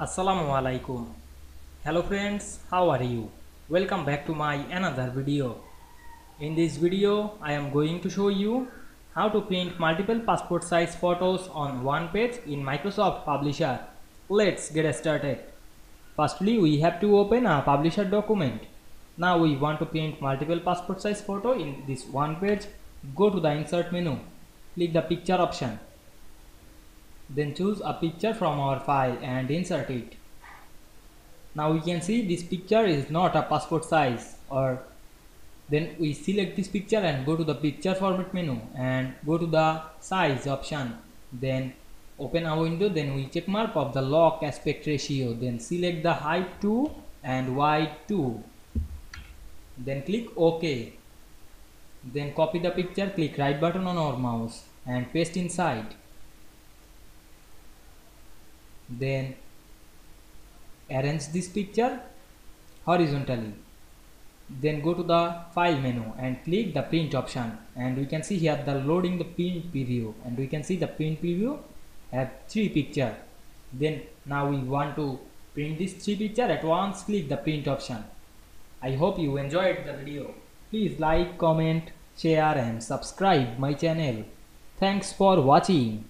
Assalamu alaikum. Hello friends, how are you? Welcome back to my another video. In this video, I am going to show you how to print multiple passport size photos on one page in Microsoft Publisher. Let's get started. Firstly, we have to open a Publisher document. Now we want to print multiple passport size photo in this one page. Go to the insert menu. Click the picture option then choose a picture from our file and insert it. Now we can see this picture is not a passport size or then we select this picture and go to the picture format menu and go to the size option. Then open a window then we check mark of the lock aspect ratio then select the height to and wide 2 then click ok. Then copy the picture click right button on our mouse and paste inside then arrange this picture horizontally. Then go to the file menu and click the print option. And we can see here the loading the print preview. And we can see the print preview have three picture. Then now we want to print this three picture. At once click the print option. I hope you enjoyed the video. Please like comment share and subscribe my channel. Thanks for watching